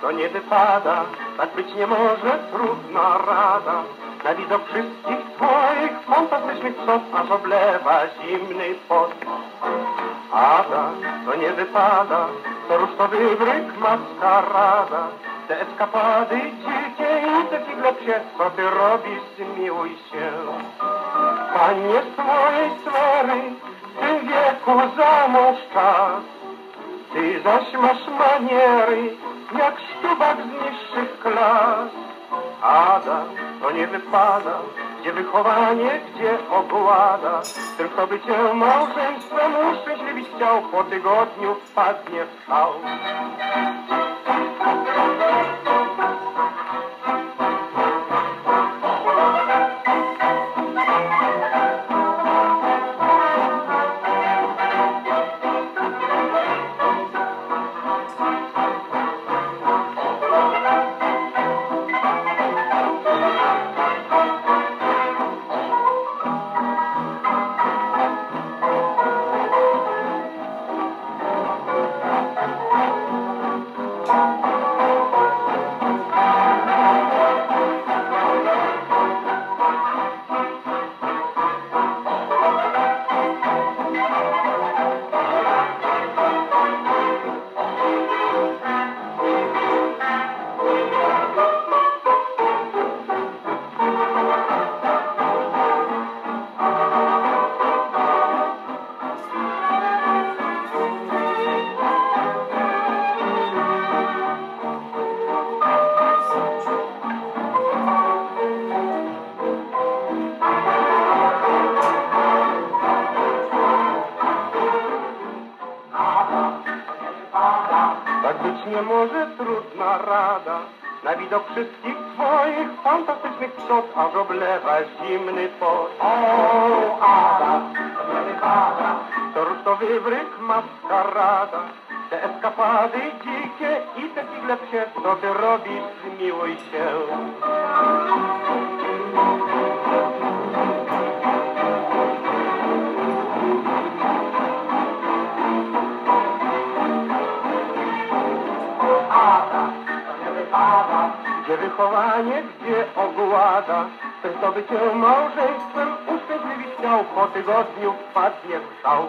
To nie wypada, tak być nie może, trudna rada. Na widok wszystkich twoich fantastycznych psot, aż oblewa zimny pot. Ada, to nie wypada, to rusztowy bryk maskarada. Te eskapady dzikie i te figle psie, co ty robisz, zmiłuj się. Panie z twojej sfery, w tym wieku za mąż czas. Ty zaś masz maniery, jak sztubak z niższych klas. Ada, to nie wypada, gdzie wychowanie, gdzie ogłada. Tylko by cię małżeństwem uszczęśliwić chciał, po tygodniu wpadnie w szał. Tak być nie może trudna rada. Na widok wszystkich twoich fantastycznych psot, aż oblewa zimny pot. O, Ada, wypada, to rusztowy bryk maskarada. Te eskapady dzikie i te figle psie, co ty robisz, zmiłuj się. Gdzie wychowanie, gdzie ogłada. Ten, kto by cię małżeństwem uszczęśliwić chciał, po tygodniu wpadnie w szał.